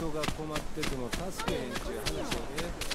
人が困ってても助けへんっていう話をね。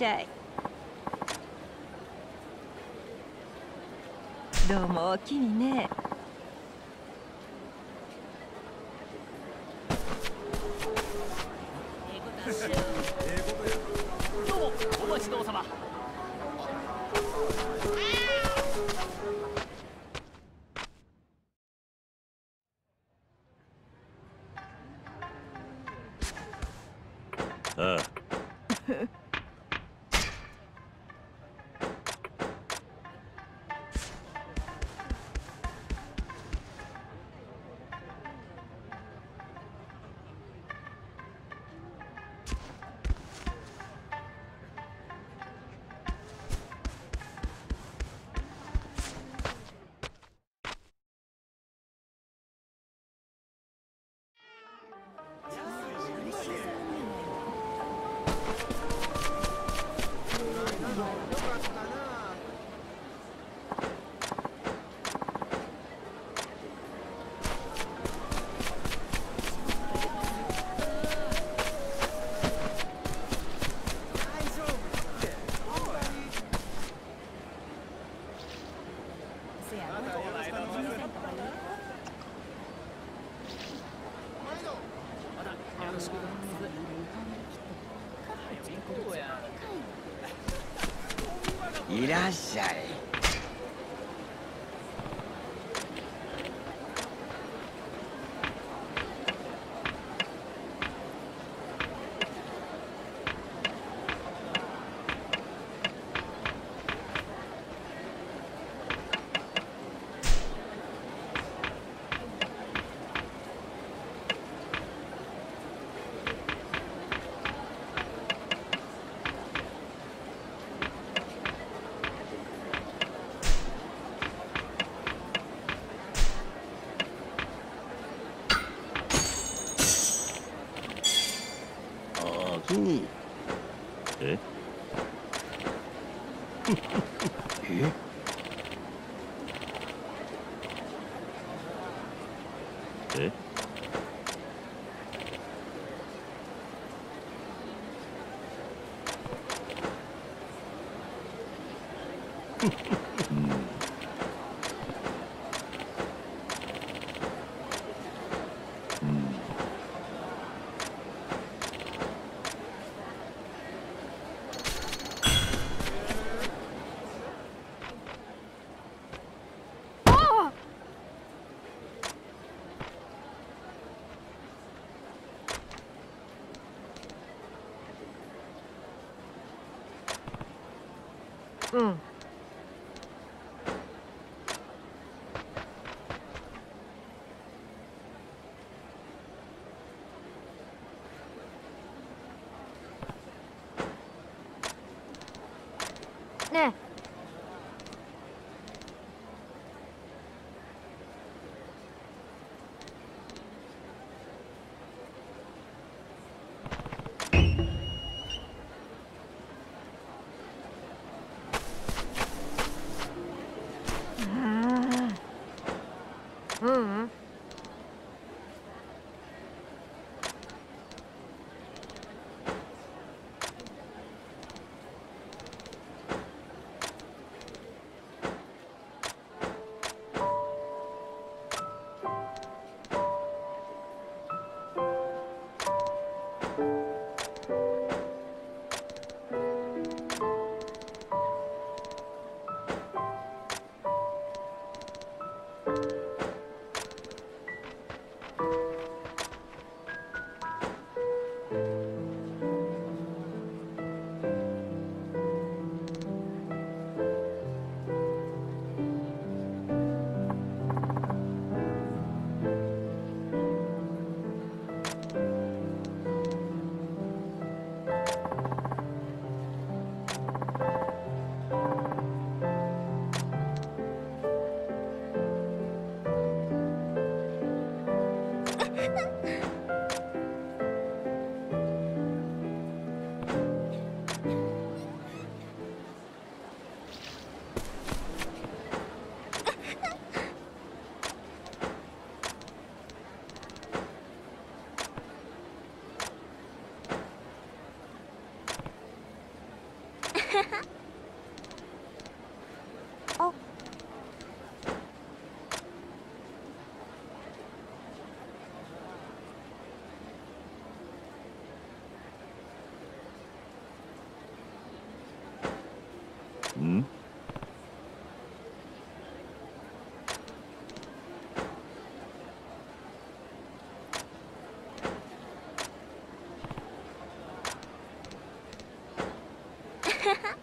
しゃい。どうもおきにね。どうもお待ちどうさま。うあ哈 哈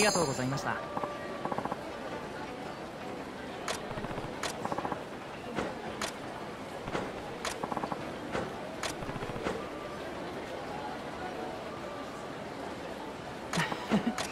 ありがとうございました。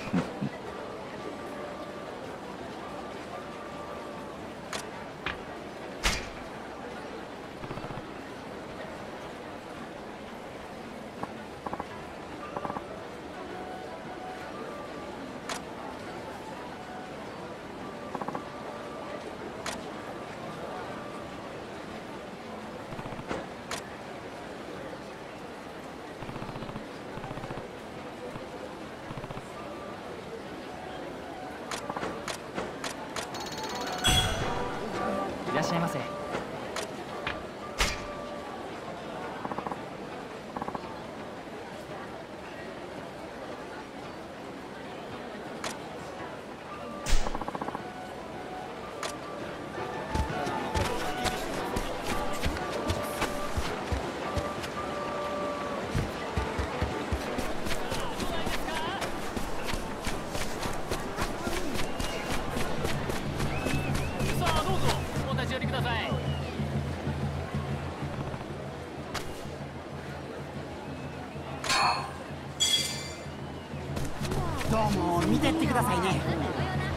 見てってくださいね。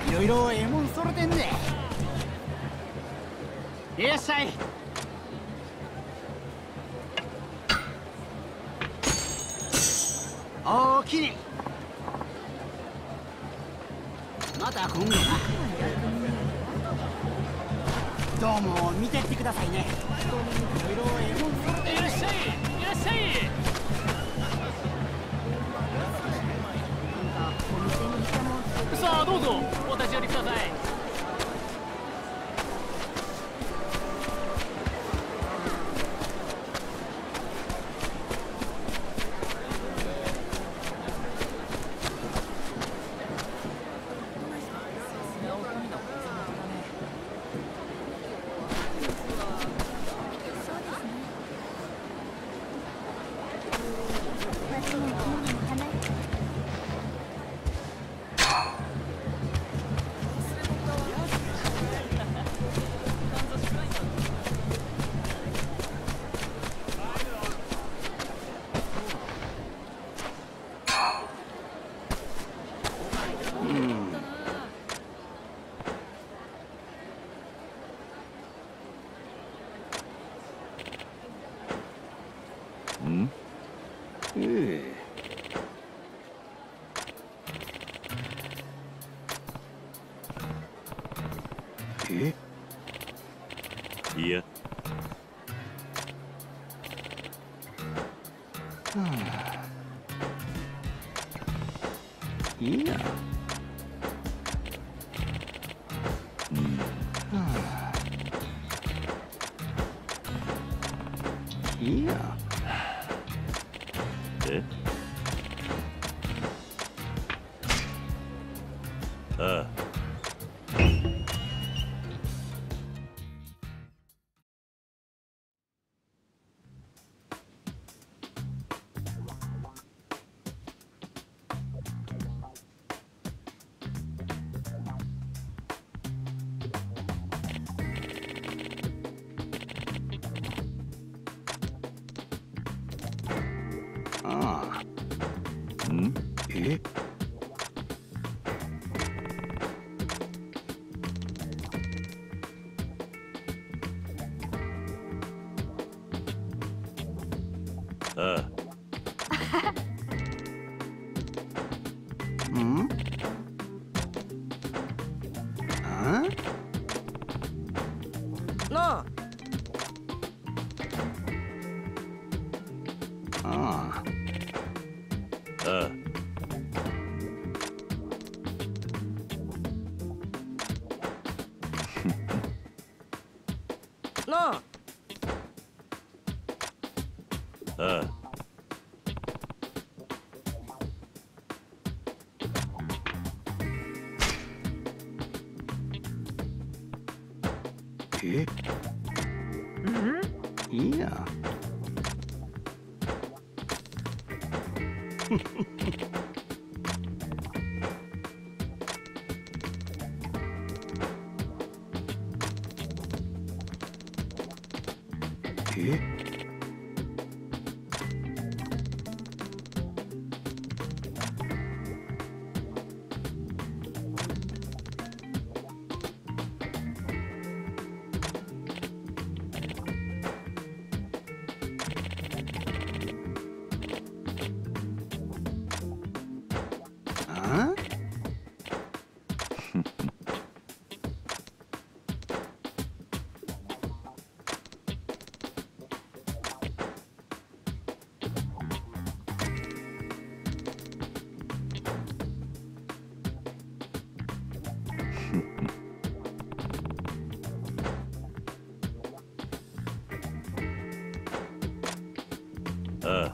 いろいろええもんそれてんで。いらっしゃい。嗯，诶，嗯。え？いやえ あ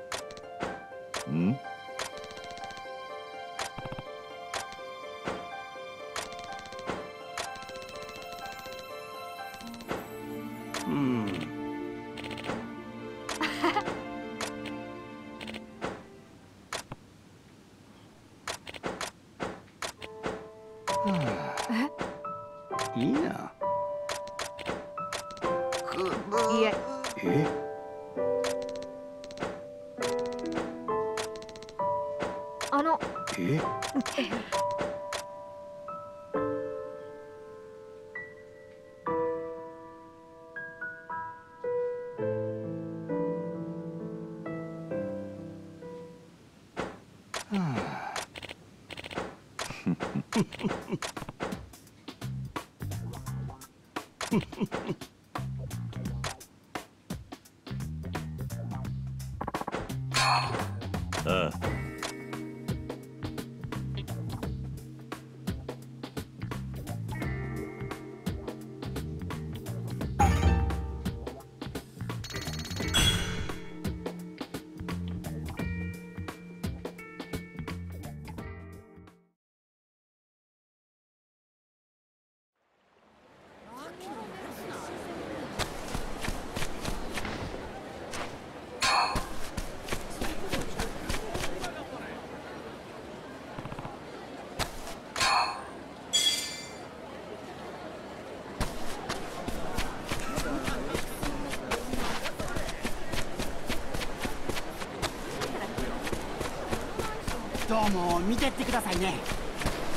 も見てってくださいね。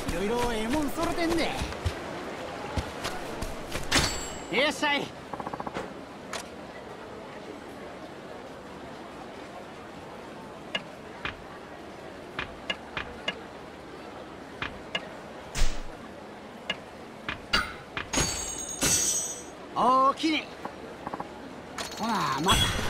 いろいろええもん揃てんで。いらっしゃい。おおきにほなまた。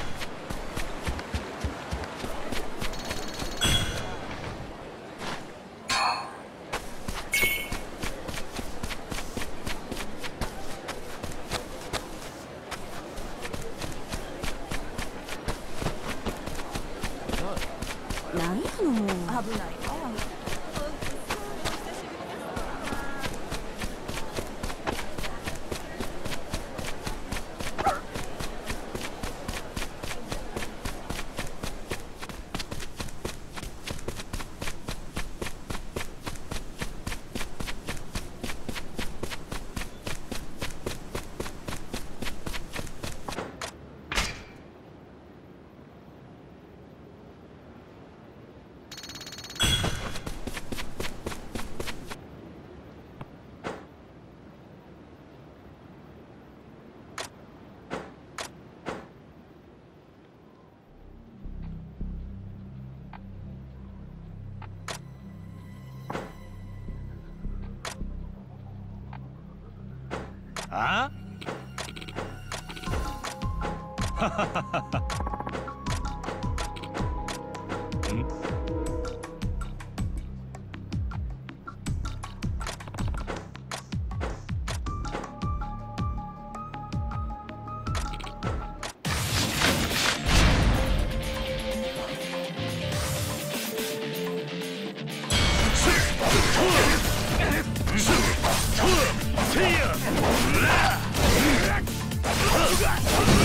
なんやのもう危ないわああん何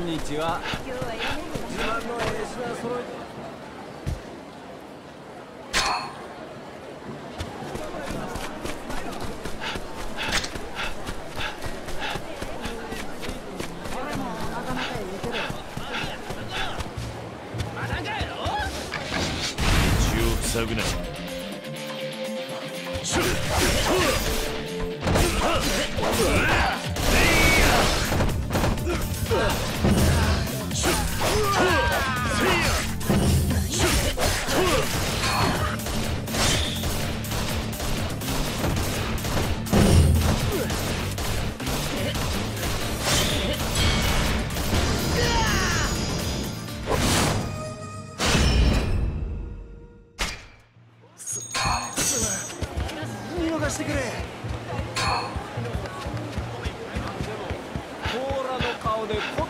んにちは。Cố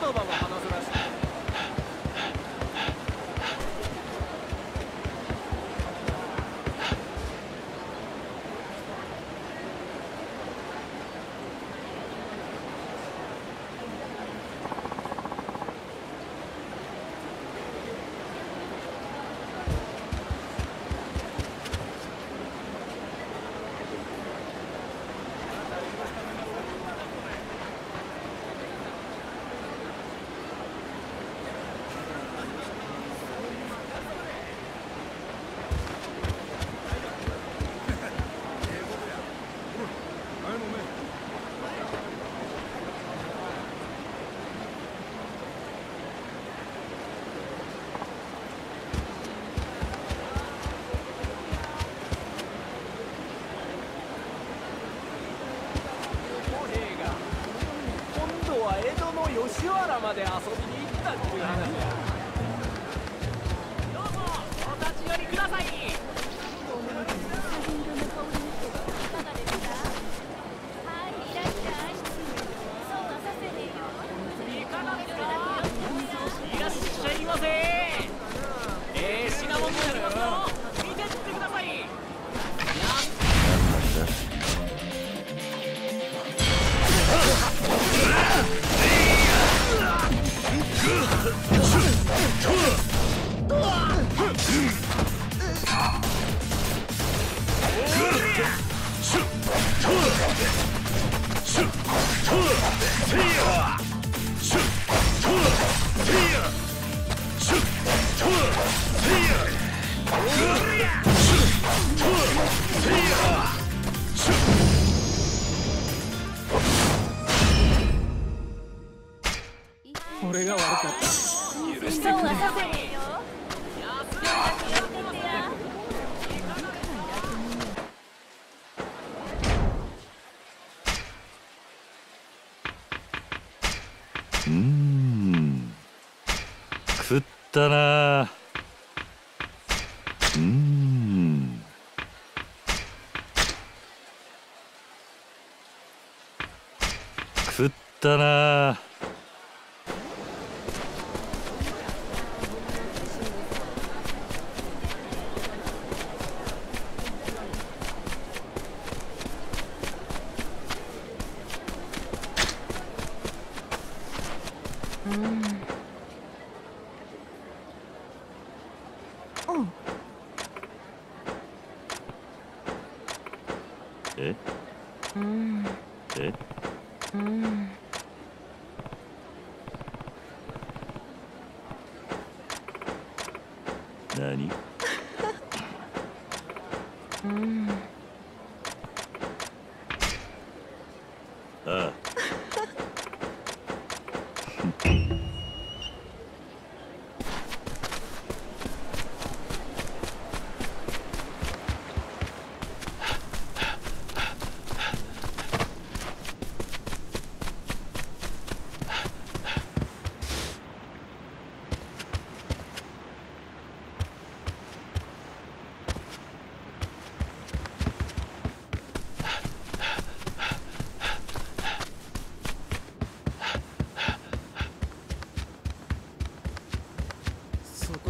が悪かったうん。食ったなったな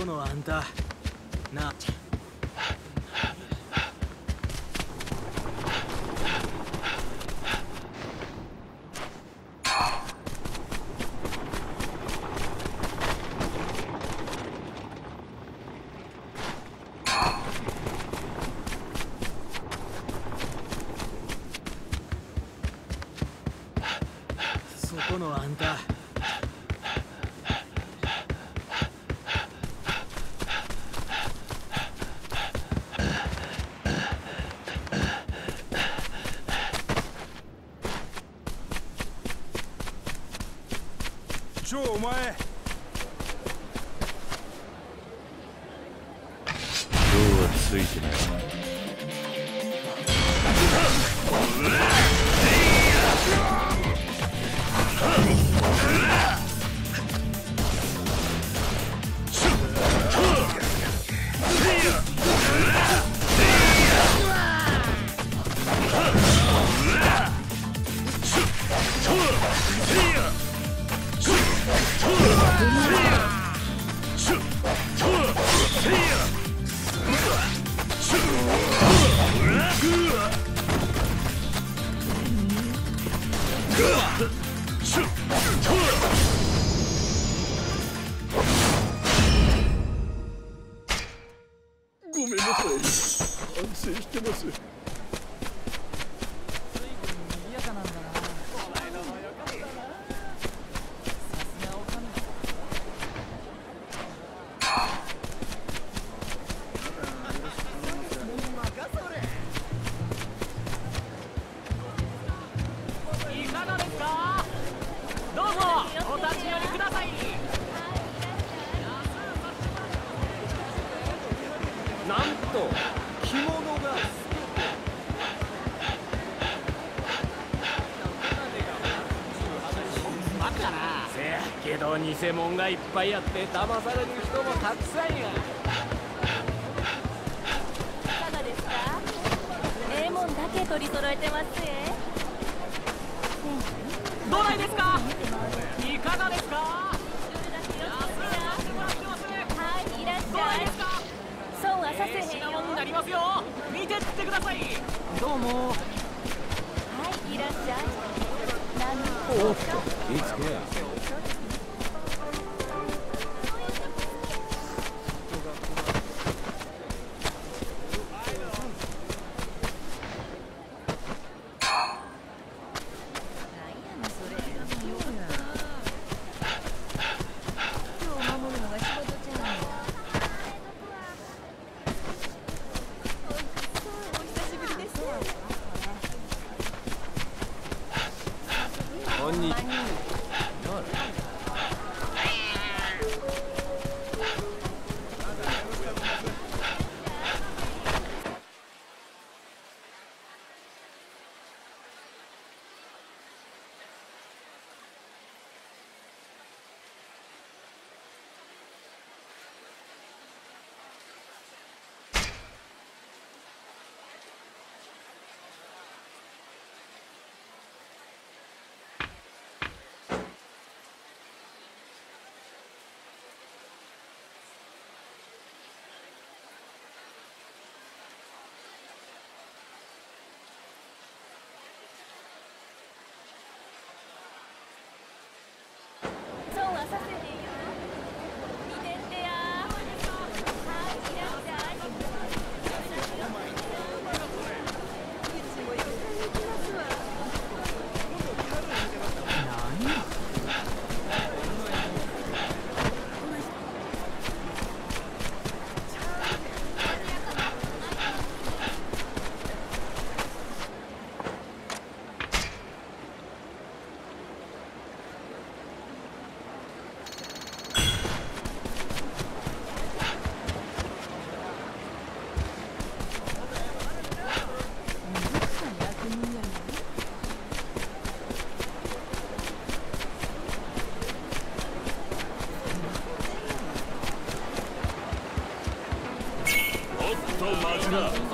このあんた。なあ。けど偽物がいっぱいあって騙される人もたくさんや。いかがですか？ええもんだけ取り揃えてますえどないですか？いかがですか？はいいらっしどない。ゃいですか？損はさせへん品よ。物になりますよ。見てってください。どうも。はいいらっしゃい。何？おっといつけやと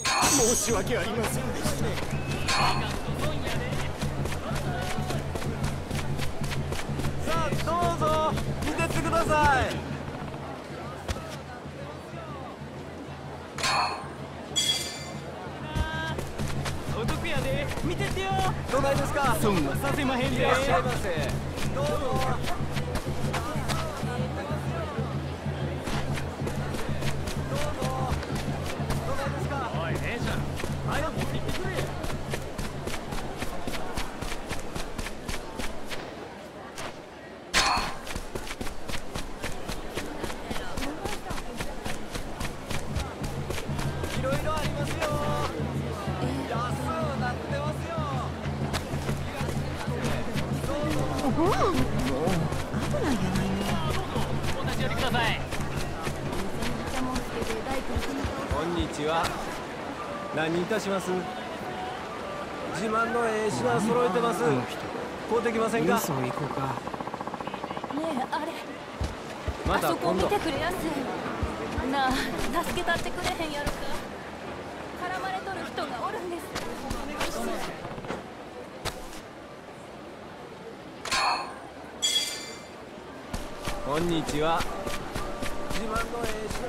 申し訳ありませんでしたさあどうぞ。見てってくださいお得やで見てってよ。どないですか損はさせまへんでいらっしゃいませどうぞします。自慢のええ品揃えてます。買うてきませんか？行こうか。ねえあれ。またあそこ見てくれやすなあ助けたってくれへんやろか。絡まれとる人がおるんです。こんにちは。自慢のええ